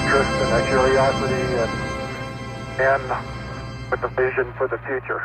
interest and a curiosity and, and with a vision for the future.